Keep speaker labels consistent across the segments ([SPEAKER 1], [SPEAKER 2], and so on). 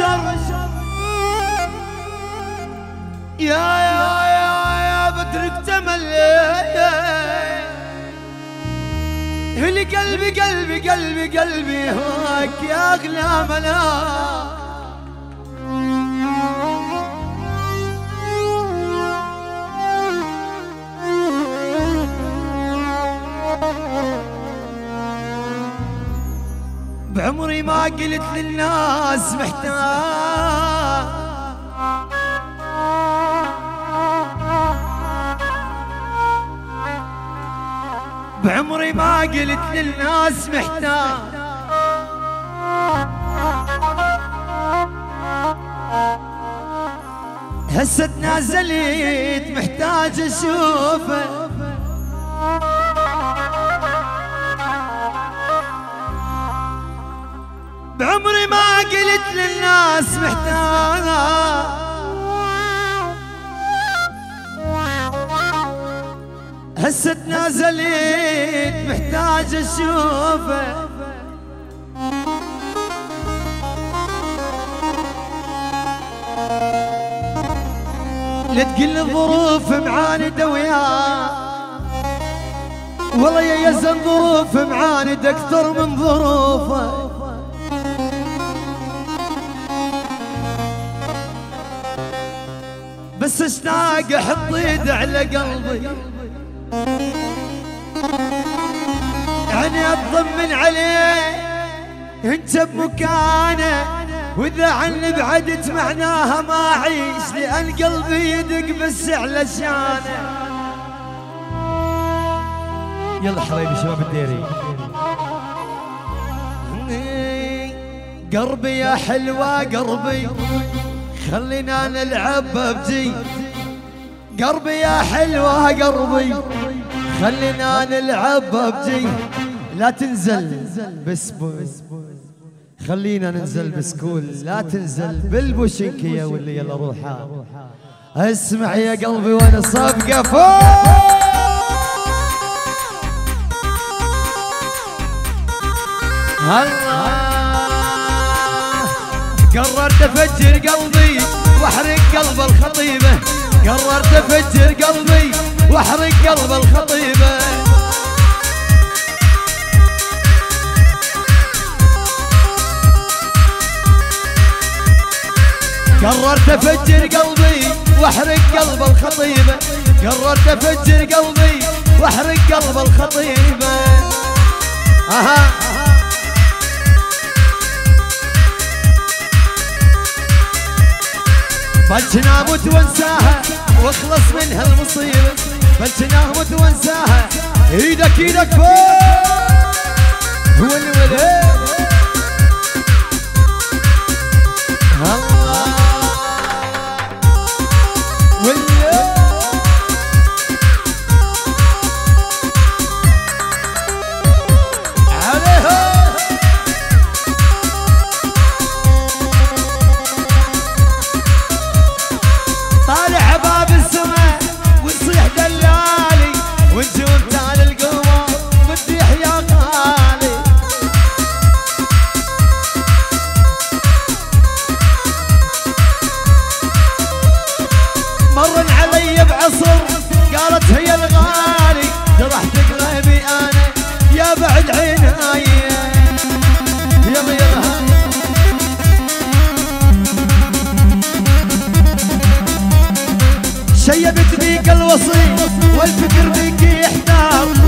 [SPEAKER 1] بشر يا يا يا يا تملي. هلي قلبي قلبي قلبي قلبي هواك يا اغلى ملاك ما قلت للناس محتاج بعمري ما قلت للناس محتاج هسه تنازلت محتاج أشوفه. بعمري ما قلت للناس محتاج. هسه تنازلت محتاج أشوفه. لا تقل الظروف معاندة وياه. والله يا يزن ظروف معاند أكثر من ظروفه. بس اشتاق أحط ايد على قلبي. يعني أطمن عليه انت بمكانه وإذا عني بعدت معناها ما أعيش لأن قلبي يدق بس على شانه.
[SPEAKER 2] يلا حبايبي شباب الديري.
[SPEAKER 1] قلبي يا حلوة قلبي خلينا نلعب ببجي. قلبي يا حلوة قلبي خلينا نلعب ببجي. لا تنزل بسبوس. خلينا ننزل بسكول. لا تنزل بالبوشنكية واللي يلا روحها اسمع يا قلبي وأنا صفقة فوق الله قررت أفجر قلبي وأحرق قلب الخطيبة. قررت أفجر قلبي وأحرق قلب الخطيبة. قررت أفجر قلبي وأحرق قلب الخطيبة. قررت أفجر قلبي وأحرق قلب الخطيبة. أها. بلشنا أموت وانساها واخلص من هالمصيبه بلشنا أموت وانساها إيدك إيدك فوق. هو الولد الله.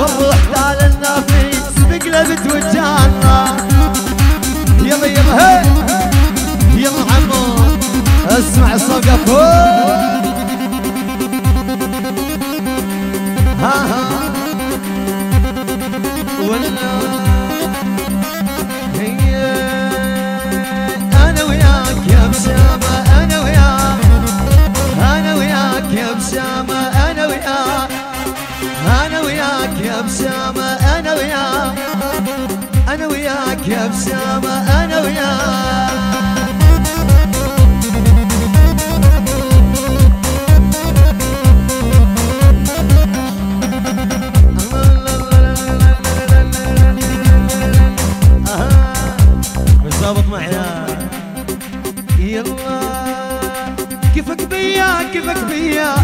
[SPEAKER 1] والروح تعال النافيس بقلبت وجهنا يلا أنا وياك. أنا وياك يا أنا وياك. يلا. كيفك بيا كيفك بيا؟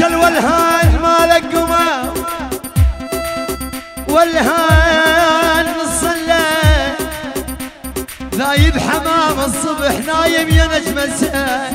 [SPEAKER 1] عجل والهان مالك قمر والهان صلى. ذايب حمام الصبح نايم يا نجم السهل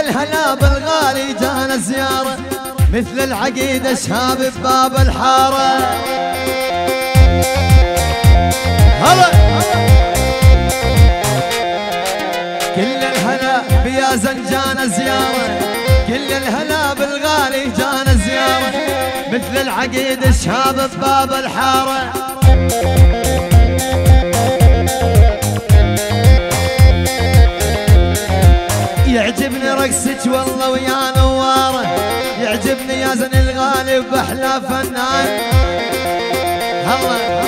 [SPEAKER 1] الهلا بالغالي جانا زيارة مثل العقيدة شهاب بباب الحارة. هلا! كل الهلا بيا زنجانة زيارة كل الهلا بالغالي جانا زيارة مثل العقيدة شهاب بباب الحارة. باحلى فنان. هلا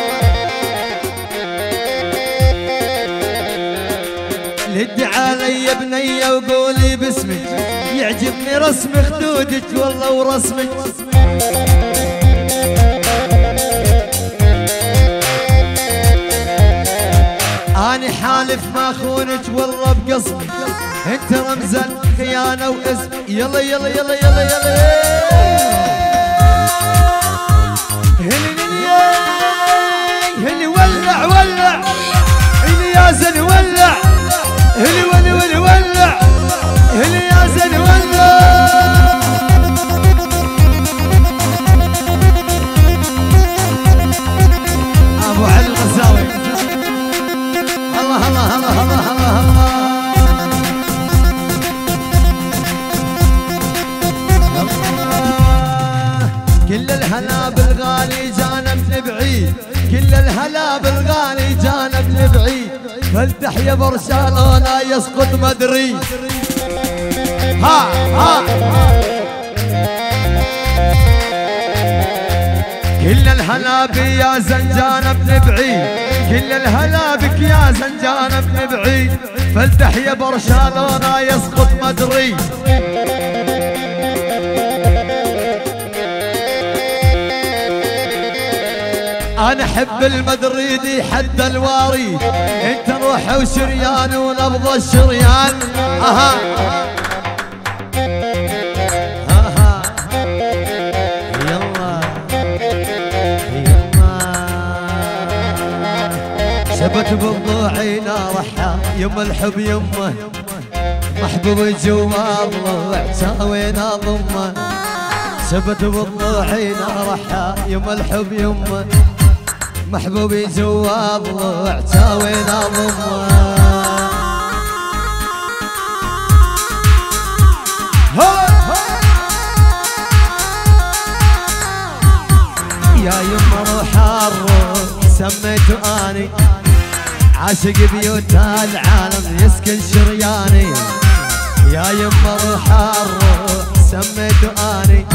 [SPEAKER 1] لد علي بنية وقولي باسمك يعجبني رسم خدودك والله ورسمك. اني حالف ما خونك والله بقصمك أنت رمز الخيانة واسم يلا يلا يلا يلا يلا هلي يا برشلونة يسقط مدري. ها ها. كل الهلا بي يا زنجان بن بعيد. كل الهلا بك يا زنجان بن بعيد. فلتح يا برشلونة يسقط مدري. أنا أحب المدريدي حد الواريد إنت روح وشريان ونبض الشريان. أها. شبت بالضوعي نارحة يم الحب يمه محبوب جوا الله عتاوينا ضمه شبت بالضوعي نارحة يم الحب يمه محبوبي جواب وعتاوي ضم يا يما روح الروح سميته أني. عاشق بيوت العالم يسكن شرياني. يا يما روح الروح سميته أني.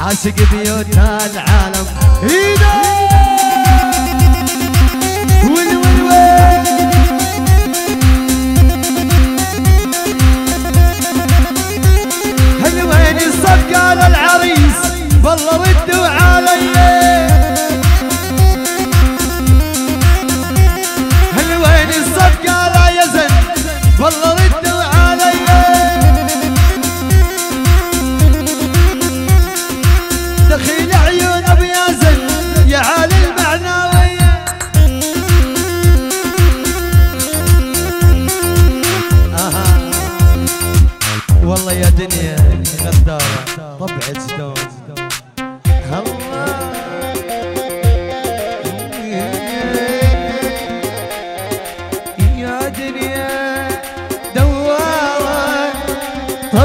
[SPEAKER 1] عاشق بيوت العالم. إيدي! هل وين الصفقة العريس بالله ودوا عليّ.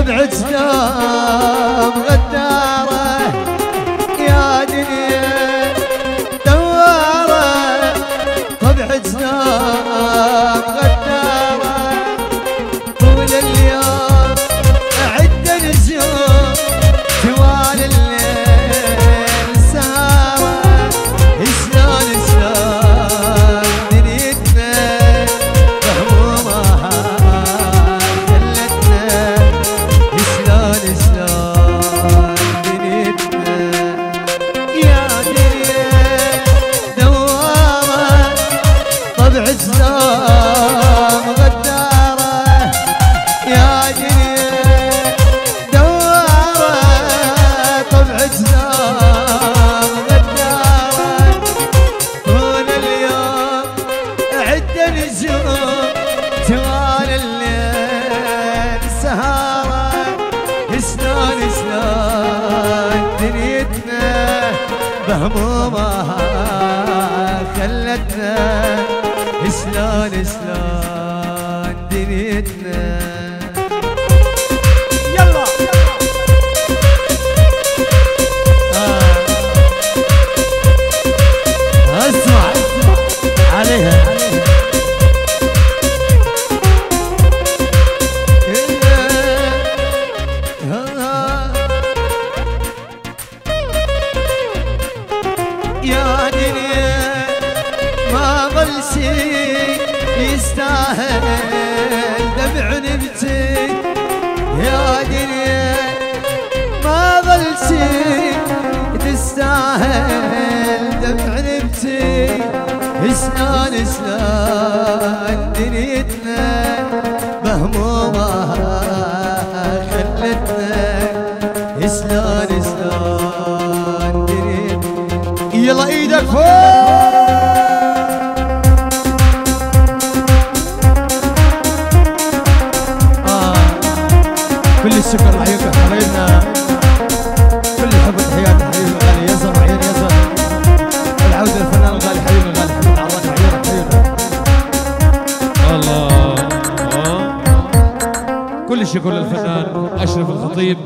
[SPEAKER 1] بعدنا يلا إيدك فوق آه. كل الشكر لعيونك حبايبنا كل الحب والتحيات حبيبي الغالي. يا زهر عيون يا زهر. العودة للفنان الغالي حبيبي الغالي حبيبنا عرض عيونك حبيبنا
[SPEAKER 2] الله. كل الشكر للفنان أشرف الخطيب.